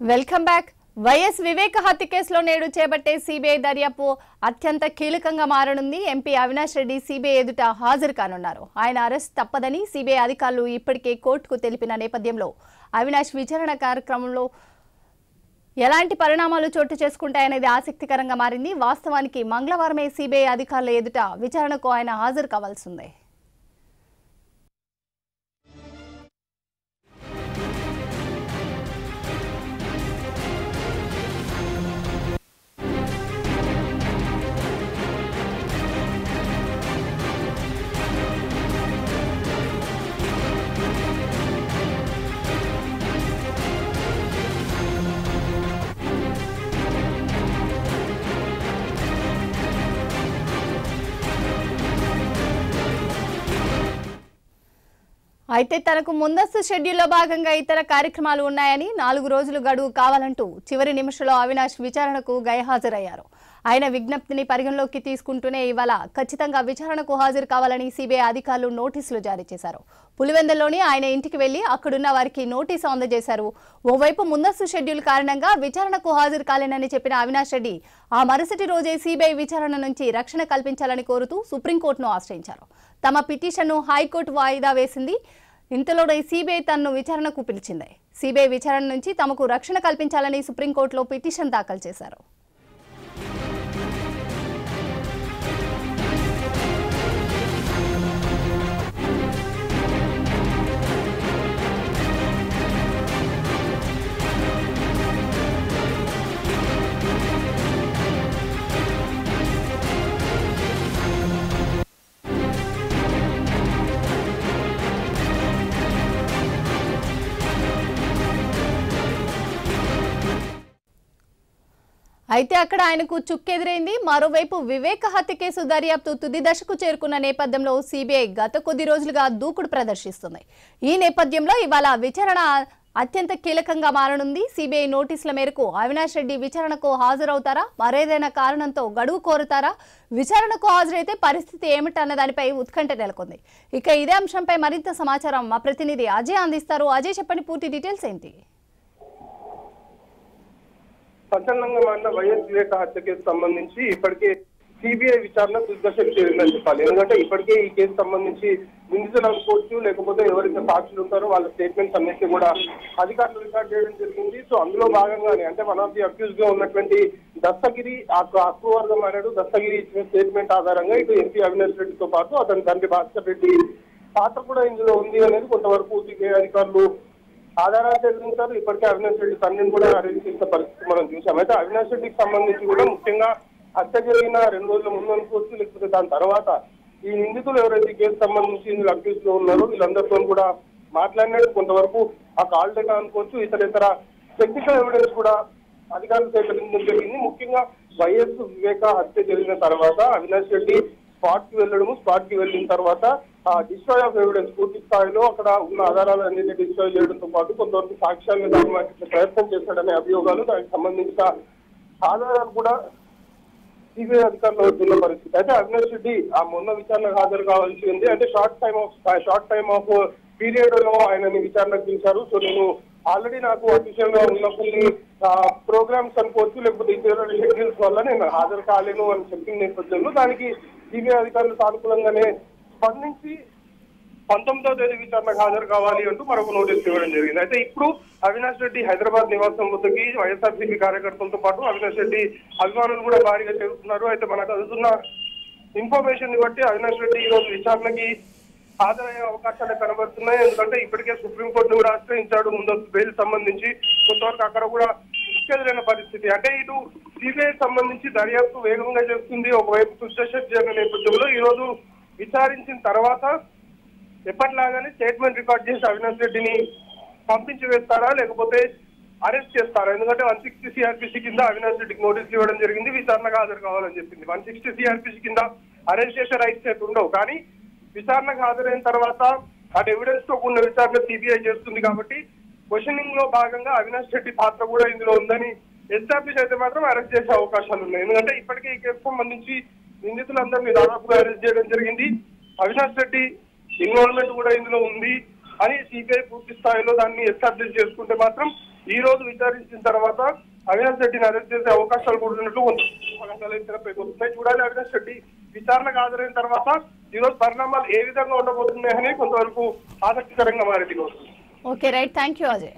Welcome back. YS వివేక హత్య కేసులో నేడు చేపట్టే సిబిఐ దర్యాప్తు అత్యంత కీలకంగా మారనుంది. ఎంపీ అవినాష్ రెడ్డి సిబిఐ ఎదుట హాజరు కానున్నారు. ఆయన అరెస్ట్ తప్పదని సిబిఐ అధికారులు ఇప్పటికే కోర్టుకు తెలిపిన నేపథ్యంలో అవినాష్ విచారణ కార్యక్రమంలో ఎలాంటి పరిణామాలు చోటు చేసుకుంటాయనేది ఆసక్తికరంగా మారింది. వాస్తవానికి మంగళవారమే సిబిఐ అధికారుల ఎదుట విచారణకు ఆయన హాజరు కావాల్సిందే. అయితే తనకు ముందస్తు షెడ్యూల్లో భాగంగా ఇతర కార్యక్రమాలు ఉన్నాయని నాలుగు రోజులు గడువు కావాలంటూ చివరి నిమిషంలో అవినాష్ విచారణకు గైహాజరయ్యారు. ఆయన విజ్ఞప్తిని పరిగణలోకి తీసుకుంటూనే ఇవాళ ఖచ్చితంగా విచారణకు హాజరు కావాలని సిబిఐ అధికారులు నోటీసులు జారీ చేశారు. పులివెందులోని ఆయన ఇంటికి వెళ్ళి అక్కడున్న వారికి నోటీసు అందజేశారు. ఓవైపు ముందస్తు షెడ్యూల్ కారణంగా విచారణకు హాజరు కాలేనని చెప్పిన అవినాష్ రెడ్డి ఆ మరుసటి రోజే సిబిఐ విచారణ నుంచి రక్షణ కల్పించాలని కోరుతూ సుప్రీంకోర్టును ఆశ్రయించారు. తమ పిటిషన్ను హైకోర్టు వాయిదా వేసింది. ఇంతలోనే సిబిఐ తనను విచారణకు పిలిచింది. సిబిఐ విచారణ నుంచి తమకు రక్షణ కల్పించాలని సుప్రీంకోర్టులో పిటిషన్ దాఖలు చేశారు. అయితే అక్కడ ఆయనకు చుక్కెదురైంది. మరోవైపు వివేక హత్య కేసు దర్యాప్తు తుది దశకు చేరుకున్న నేపథ్యంలో సిబిఐ గత కొద్ది రోజులుగా దూకుడు ప్రదర్శిస్తుంది. ఈ నేపథ్యంలో ఇవాళ విచారణ అత్యంత కీలకంగా మారనుంది. సిబిఐ నోటీసుల మేరకు అవినాష్ రెడ్డి విచారణకు హాజరవుతారా? మరేదైనా కారణంతో గడువు కోరుతారా? విచారణకు హాజరైతే పరిస్థితి ఏమిటన్న దానిపై ఉత్కంఠ నెలకొంది. ఇక ఇదే అంశంపై మరింత సమాచారం మా ప్రతినిధి అజయ్ అందిస్తారు. అజయ్ చెప్పండి పూర్తి డీటెయిల్స్ ఏంటి? సంచలనంగా మారిన వైఎస్ వివేక హత్య కేసు సంబంధించి ఇప్పటికే సిబిఐ విచారణ దుర్దశకు చేరిందని చెప్పాలి. ఎందుకంటే ఇప్పటికే ఈ కేసు సంబంధించి నిందితులు అనుకోవచ్చు లేకపోతే ఎవరైతే సాక్షులు ఉంటారో వాళ్ళ స్టేట్మెంట్స్ అన్నిటి కూడా అధికారులు రికార్డ్ చేయడం జరిగింది. సో అందులో భాగంగానే అంటే వన్ ఆఫ్ ది అక్యూజ్గా ఉన్నటువంటి దస్తగిరి హక్కు వర్గం అన్నాడు దస్తగిరి ఇచ్చిన స్టేట్మెంట్ ఆధారంగా ఇటు ఎంపీ అవినాష్ రెడ్డితో పాటు అతని తండ్రి భాస్కర్ రెడ్డి పాత్ర కూడా ఇందులో ఉంది అనేది కొంతవరకు సిబిఐ అధికారులు ఆధారాలు సేకరించారు ఇప్పటికే అవినాష్ రెడ్డి తండ్రిని కూడా అరెస్ట్ చేసిన పరిస్థితి మనం చూసాం. అయితే అవినాష్ రెడ్డికి సంబంధించి కూడా ముఖ్యంగా హత్య జరిగిన రెండు రోజుల ముందు అనుకోవచ్చు లేకపోతే దాని తర్వాత ఈ నిందితులు ఎవరైతే కేసు సంబంధించి ఇందులో అక్యూజ్లో ఉన్నారో వీళ్ళందరితో కూడా మాట్లాడినట్టు కొంతవరకు ఆ కాల్ డేటా అనుకోవచ్చు ఇతర ఇతర టెక్నికల్ ఎవిడెన్స్ కూడా అధికారులు సేకరించడం జరిగింది. ముఖ్యంగా వైఎస్ వివేక హత్య జరిగిన తర్వాత అవినాష్ రెడ్డి స్పాట్కి వెళ్ళడము స్పాట్కి వెళ్ళిన తర్వాత డిస్ట్రాయ్ ఆఫ్ ఎవిడెన్స్ పూర్తి స్థాయిలో అక్కడ ఉన్న ఆధారాలన్నింటినీ డిస్ట్రాయ్ చేయడంతో పాటు కొంతవరకు సాక్ష్యాలను దాని ప్రయత్నం చేశాడనే అభియోగాలు దానికి సంబంధించిన ఆధారాలు కూడా సిబిఐ అధికారులు వస్తున్న పరిస్థితి. అయితే అవినాష్ రెడ్డి ఆ మొన్న విచారణకు హాజరు కావాల్సి ఉంది. అంటే short time of short time of పీరియడ్లో ఆయనని విచారణకు పిలిచారు. సో నేను ఆల్రెడీ నాకు అఫీషియల్గా ఉన్న కొన్ని ప్రోగ్రామ్స్ అనుకోవచ్చు లేకపోతే ఇతర షెడ్యూల్స్ వల్ల నేను హాజరు కాలేను అని చెప్పిన నేపథ్యంలో దానికి సిబిఐ అధికారులు సానుకూలంగానే స్పందించి పంతొమ్మిదో తేదీ విచారణకు హాజరు కావాలి అంటూ మరొక నోటీస్ ఇవ్వడం జరిగింది. అయితే ఇప్పుడు అవినాష్ రెడ్డి హైదరాబాద్ నివాసం వద్దకి వైఎస్ఆర్సీపీ కార్యకర్తలతో పాటు అవినాష్ రెడ్డి అభిమానులు కూడా భారీగా చేరుతున్నారు. అయితే మనకు అందుతున్న ఇన్ఫర్మేషన్ని బట్టి అవినాష్ రెడ్డి ఈ రోజు విచారణకి హాజరయ్యే అవకాశాలు కనబడుతున్నాయి. ఎందుకంటే ఇప్పటికే సుప్రీంకోర్టును కూడా ఆశ్రయించాడు. ముందస్తు బెయిల్ సంబంధించి కొంతవరకు అక్కడ కూడా ఎదురైన పరిస్థితి. అంటే ఇటు సిబిఐ సంబంధించి దర్యాప్తు వేగంగా చేస్తుంది. ఒకవైపు తుష్టశక్ జరిగిన నేపథ్యంలో ఈ రోజు విచారించిన తర్వాత ఎప్పటిలాగానే స్టేట్మెంట్ రికార్డ్ చేసి అవినాష్ రెడ్డిని పంపించి వేస్తారా లేకపోతే అరెస్ట్ చేస్తారా? ఎందుకంటే వన్ సిక్స్టీ సిఆర్పిసి కింద అవినాష్ రెడ్డికి నోటీసులు ఇవ్వడం జరిగింది విచారణకు హాజరు కావాలని చెప్పింది. వన్ సిక్స్టీ సిఆర్పిసి కింద అరెస్ట్ చేసే రైట్స్ అయితే ఉండవు. కానీ విచారణకు హాజరైన తర్వాత అటు ఎవిడెన్స్తో కూడిన విచారణ సిబిఐ చేస్తుంది కాబట్టి క్వశ్చనింగ్లో భాగంగా అవినాష్ రెడ్డి పాత్ర కూడా ఇందులో ఉందని ఎస్టాబ్లిష్ అయితే మాత్రం అరెస్ట్ చేసే అవకాశాలు ఉన్నాయి. ఎందుకంటే ఇప్పటికే ఈ కేసు సంబంధించి నిందితులందరినీ దాదాపుగా అరెస్ట్ చేయడం జరిగింది. అవినాష్ రెడ్డి ఇన్వాల్వ్మెంట్ కూడా ఇందులో ఉంది అని సిబిఐ పూర్తి స్థాయిలో దాన్ని ఎస్టాబ్లిష్ చేసుకుంటే మాత్రం ఈ రోజు విచారించిన తర్వాత అవినాష్ రెడ్డిని అరెస్ట్ చేసే అవకాశాలు కూడా ఉన్నట్లు కొంత అవకాశాలు వస్తున్నాయి చూడాలి అవినాష్ రెడ్డి విచారణకు హాజరైన తర్వాత ఈ రోజు పరిణామాలు ఏ విధంగా ఉండబోతున్నాయని కొంతవరకు ఆసక్తికరంగా మారింది. Okay right thank you Ajay